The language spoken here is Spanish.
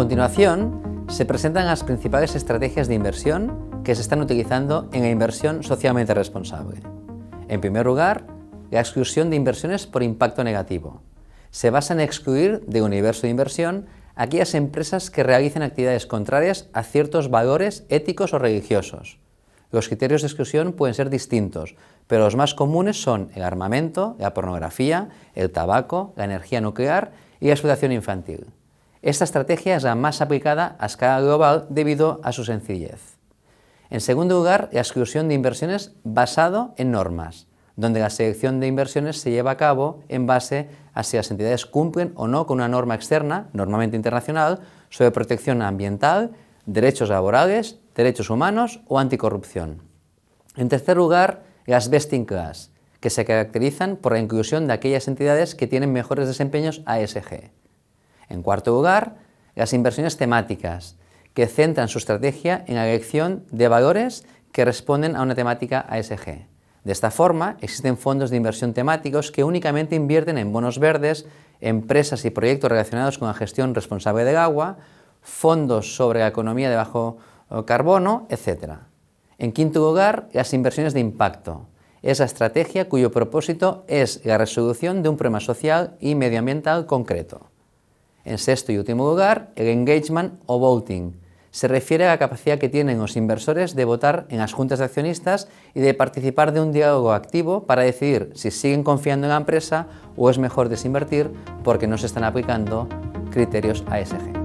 continuación, se presentan las principales estrategias de inversión que se están utilizando en la inversión socialmente responsable. En primer lugar, la exclusión de inversiones por impacto negativo. Se basa en excluir del universo de inversión aquellas empresas que realicen actividades contrarias a ciertos valores éticos o religiosos. Los criterios de exclusión pueden ser distintos, pero los más comunes son el armamento, la pornografía, el tabaco, la energía nuclear y la explotación infantil. Esta estrategia es la más aplicada a escala global debido a su sencillez. En segundo lugar, la exclusión de inversiones basado en normas, donde la selección de inversiones se lleva a cabo en base a si las entidades cumplen o no con una norma externa, normalmente internacional, sobre protección ambiental, derechos laborales, derechos humanos o anticorrupción. En tercer lugar, las best in class, que se caracterizan por la inclusión de aquellas entidades que tienen mejores desempeños ASG. En cuarto lugar, las inversiones temáticas, que centran su estrategia en la elección de valores que responden a una temática ASG. De esta forma, existen fondos de inversión temáticos que únicamente invierten en bonos verdes, empresas y proyectos relacionados con la gestión responsable del agua, fondos sobre la economía de bajo eh, carbono, etc. En quinto lugar, las inversiones de impacto. Es la estrategia cuyo propósito es la resolución de un problema social y medioambiental concreto. En sexto y último lugar, el engagement o voting. Se refiere a la capacidad que tienen los inversores de votar en las juntas de accionistas y de participar de un diálogo activo para decidir si siguen confiando en la empresa o es mejor desinvertir porque no se están aplicando criterios ASG.